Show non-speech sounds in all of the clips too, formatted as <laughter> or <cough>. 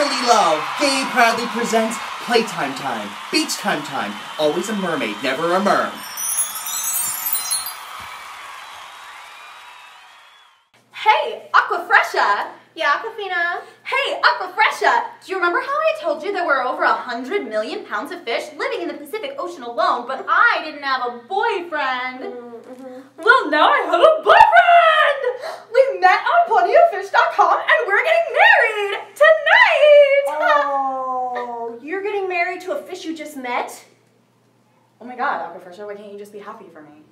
Sister Leigh Love, Gay proudly presents Playtime Time, Beach Time Time, always a mermaid, never a merm. Hey, Aquafresha! Yeah, Aquafina. Hey, Aquafresha! Do you remember how I told you there were over a hundred million pounds of fish living in the Pacific Ocean alone, but I didn't have a boyfriend? Mm-hmm. Well, now I have a boyfriend! We met on plentyoffish.com and we're getting married tonight! Oh, you're getting married to a fish you just met? Oh my god, Aquafresha, why can't you just be happy for me?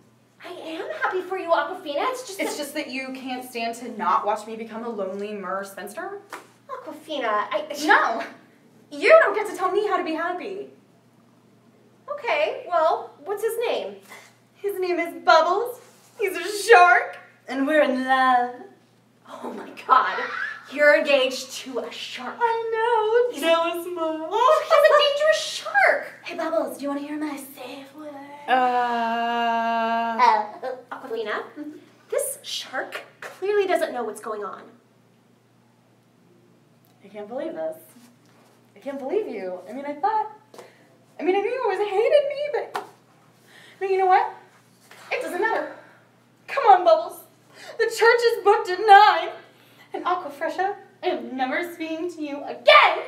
I am happy for you, Aquafina. It's just It's that- just that you can't stand to not watch me become a lonely mer spinster? Aquafina. I <laughs> No! You don't get to tell me how to be happy. Okay, well, what's his name? His name is Bubbles. He's a shark. And we're in love. Oh my god. You're engaged to a shark. I know. Jealous mom. Oh, he's a dangerous shark. Hey, Bubbles, do you want to hear my safe word? Uh... Uh, Aquafina, this shark clearly doesn't know what's going on. I can't believe this. I can't believe you. I mean, I thought. I mean, I knew you always hated me, but. No, you know what? It doesn't matter. Come on, Bubbles. The church is booked at nine. And Aquafresha, I am never speaking to you again.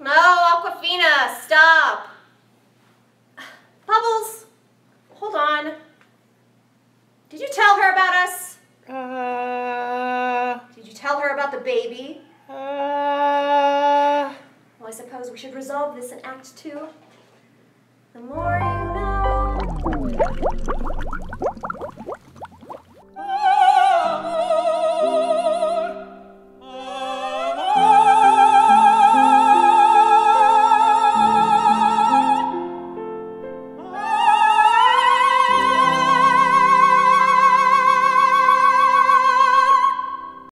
no, Aquafina, stop. Bubbles, hold on. Did you tell her about us? Uh... Did you tell her about the baby? Uh... Well, I suppose we should resolve this in Act Two. The more